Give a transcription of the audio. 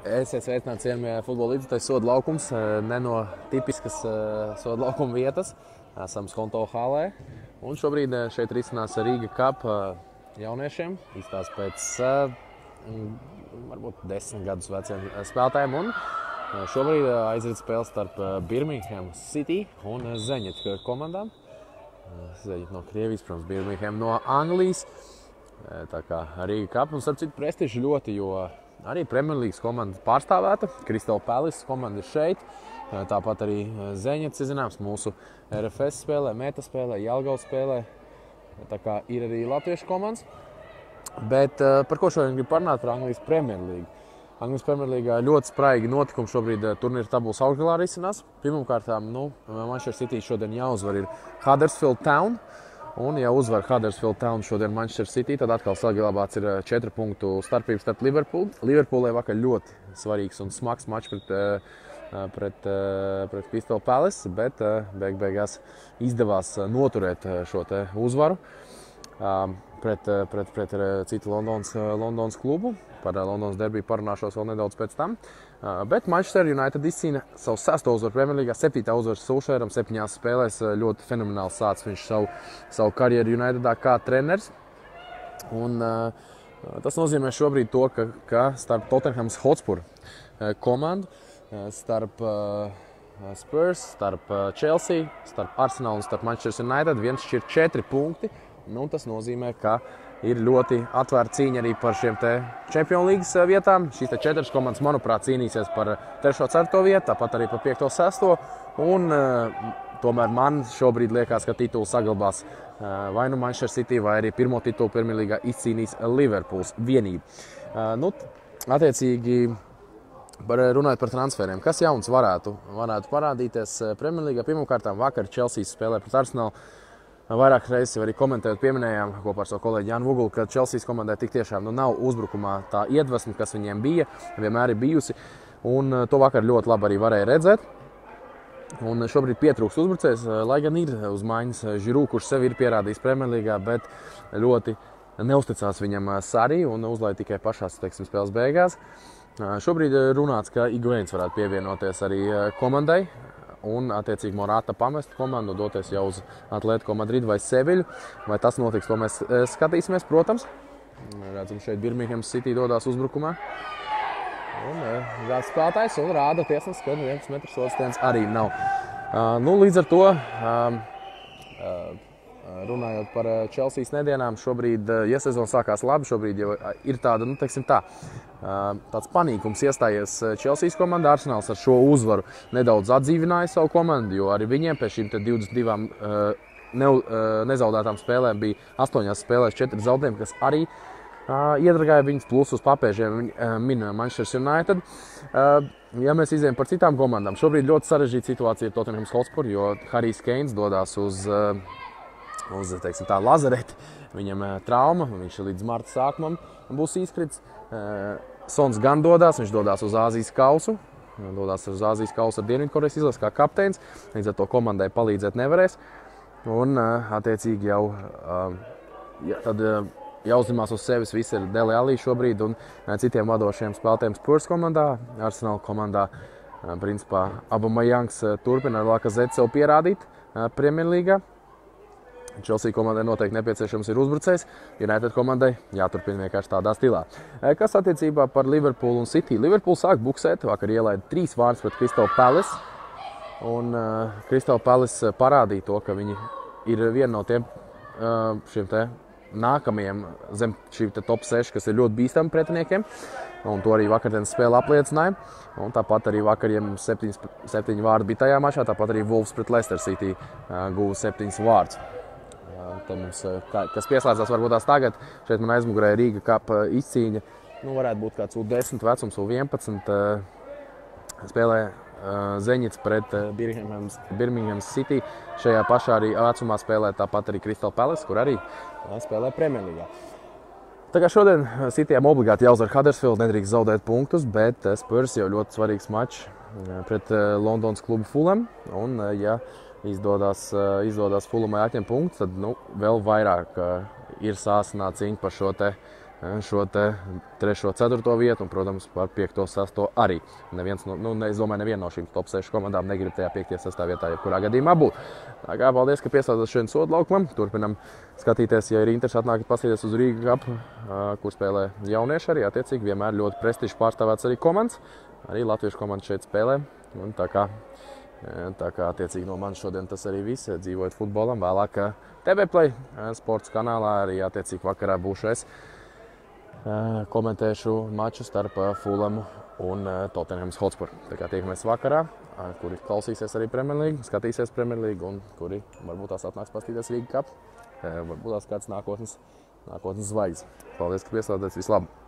Esiet sveicināti cienījamie futbola līdzekļi. Soda laukums, ne no tipiskas soda laukuma vietas. Esam Skonto halē. Un šobrīd šeit risinās Rīga Cup jauniešiem. Izstāsta pēc varbūt desmit gadus veciem spēlētājiem. Un šobrīd aizrit spēle starp Birmingham City un Zeņet komandām. Zeņet no Krievijas, protams, Birmingham no Anglijas. Tā kā Rīga Cup un starp citu prestižu ļoti, jo Arī Premjerlīgas komanda pārstāvēta. Kristāla Pēlis komanda ir šeit. Tāpat arī Zeņets, zināms, mūsu RFS spēlē, Mēta spēlē, Jālgauts spēlē. Tā kā ir arī latviešu komandas. Bet par ko šodien gribu parunāt? Par Anglijas Premjerlīgu. Anglijas Premjerlīgā ļoti spraigi notikumi šobrīd turnīra tabulas augšgalā risinās. Pirmkārt, nu, Manchester City šodien jāuzvar ir Huddersfield Town. Un, ja uzvar Huddersfield Town šodien Manchester City, tad atkal saglabāts ir 4 eh, punktu starpība starp Liverpoolu. Liverpoolē vakar ļoti svarīgs un smags mačs pret, eh, pret, eh, pret Crystal Palace, bet beig beigās izdevās noturēt šo uzvaru pret, pret, pret citu Londonas, Londonas klubu. Par Londonas derbiju parunāšos vēl nedaudz pēc tam. Bet Manchester United izcīna savu sesto uzvaru Premjerlīgā, septītā uzvaru Sulšēram, septiņās spēlēs. Ļoti fenomenāli sācis viņš savu, savu karjeru Unitedā kā treneris. Un, tas nozīmē šobrīd to, ka, ka starp Tottenhams Hotspur komandu, starp Spurs, starp Chelsea, starp Arsenal un starp Manchester United viens šķir četri punkti. Nu, tas nozīmē, ka ir ļoti atvērta cīņa arī par šiem Champions League eh, vietām. Šīs četras komandas, manuprāt, cīnīsies par 3. un 4. vietu, tāpat arī par 5. un 6. Un, uh, tomēr man šobrīd liekas, ka titulu saglabās uh, vai nu Manchester City, vai arī pirmo titulu Premjerlīgā izcīnīs Liverpools vienība. Nu, attiecīgi, par, runājot par transferiem, kas jauns varētu, varētu parādīties Premjerlīgā. Pirmkārt, vakar Chelsea spēlē pret Arsenalu. Vairāk reizes arī komentējot, pieminējām kopā ar savu kolēģi Jānu Vugulu, ka Chelsea komandai tik tiešām nu, nav uzbrukumā tā iedvesma, kas viņiem bija, vienmēr ir bijusi. Un to vakar ļoti labi arī varēja redzēt. Un šobrīd pietrūkst uzbrucējs, lai gan ir uz maiņas Žiru, kurš sev ir pierādījis Premjerlīgā, bet ļoti neusticās viņam Sarī un uzlaiž tikai pašās teiksim, spēles beigās. Šobrīd runāts, ka Iguēns varētu pievienoties arī komandai un, attiecīgi, Morāta pamest komandu, doties jau uz Atletico Madridu vai Seviļu. Vai tas notiks, to mēs e, skatīsimies, protams. Redzam, šeit Birmingham City dodas uzbrukumā. Un gāzes e, spēlētājs un rāda tiesnesis, ka 11 metru solis arī nav. Uh, nu, līdz ar to uh, uh, runājot par Chelsea nedienām, šobrīd, ja sezona sākās labi, šobrīd jau ir tāda, nu, tā, tāds panīkums iestājies Chelsea komandā. Arsenāls ar šo uzvaru nedaudz atdzīvināja savu komandu, jo arī viņiem pēc šīm 22 ne, nezaudētām spēlēm bija 8 spēlēs 4 zaudējumi, kas arī iedragāja viņus plus uz papēžiem, min Manchester United. Ja mēs izējām par citām komandām, šobrīd ļoti sarežģīta situācija ir Tottenham Hotspur, jo Harijs Keins dodas uz uz teiksim, tā, lazareti. Viņam ir trauma, viņš līdz marta sākumam būs izkritis. Sons gan dodas, viņš dodas uz Āzijas kausu. Dodas uz Āzijas kausu ar Dienvidkorejas izlasi kā kapteinis. Līdz ar to komandai palīdzēt nevarēs. Un, attiecīgi, jau ja, tad, jāuzņemās uz sevis visi ir Deli Alī šobrīd un citiem vadošiem spēlētājiem Spurs komandā, Arsenal komandā. Principā Abumajangs turpina ar Lakazetu sev pierādīt Premjerlīgā. Chelsea komandai noteikti nepieciešams ir uzbrucējs. United komandai jāturpina vienkārši tādā stilā. E, kas attiecībā par Liverpoolu un City? Liverpool sāk buksēt, vakar ielaida trīs vārdus pret Crystal Palace. Un uh, Crystal Palace parādīja to, ka viņi ir viena no tiem šiem te nākamajiem zem šī top 6, kas ir ļoti bīstami pretiniekiem. Un to arī vakardienas spēle apliecināja. Un tāpat arī vakariem septiņi, septiņi vārdi bija tajā mačā. Tāpat arī Wolves pret Leicester City guva septiņus vārdus. Mums, eh, kā, kas pieslēdzās varbūt tās tagad, šeit man aizmugurē Rīga kapa izcīņa. Nu, varētu būt kāds U10 vecums, U11 eh, spēlē eh, Zeņģis pret Birmingham City. Šajā pašā arī vecumā spēlē tāpat arī Crystal Palace, kur arī spēlē Premjerlīgā. Tā kā šodien Cityam obligāti jāuzvar Huddersfield, nedrīkst zaudēt punktus, bet Spurs jau ļoti svarīgs mačs pret Londonas klubu Fulham. Un, ja izdodas, eh, izdodas Fulumai atņemt punktus, tad nu, vēl vairāk eh, ir sāsināta cīņa par šo te šo 3. 4. vietu, un, protams, par 5. 6. arī. Neviens, no, nu, es domāju, neviena no šīm top 6 komandām negrib tajā 5. 6. vietā, jebkurā gadījumā būt. Tā kā paldies, ka pieslēdzat šodien sodu laukumam. Turpinam skatīties, ja ir interesi atnākt paskatīties uz Rīgas kapu, kur spēlē jaunieši arī. Attiecīgi, vienmēr ļoti prestiži pārstāvēts arī komandas. Arī latviešu komanda šeit spēlē. Un tā kā Tā kā attiecīgi no manis šodien tas arī viss. Dzīvojot futbolam, vēlāk TV Play sports kanālā arī attiecīgi vakarā būšu es. Komentēšu maču starp Fulamu un Tottenham Hotspur. Tā kā tiekamies vakarā, kuri klausīsies arī Premjerlīgu, skatīsies Premjerlīgu un kuri varbūt tās atnāks paskatīties Rīgas kapu. Varbūt tās kāds nākotnes, nākotnes zvaigznes. Paldies, ka pieslēdzat! Vislabāk!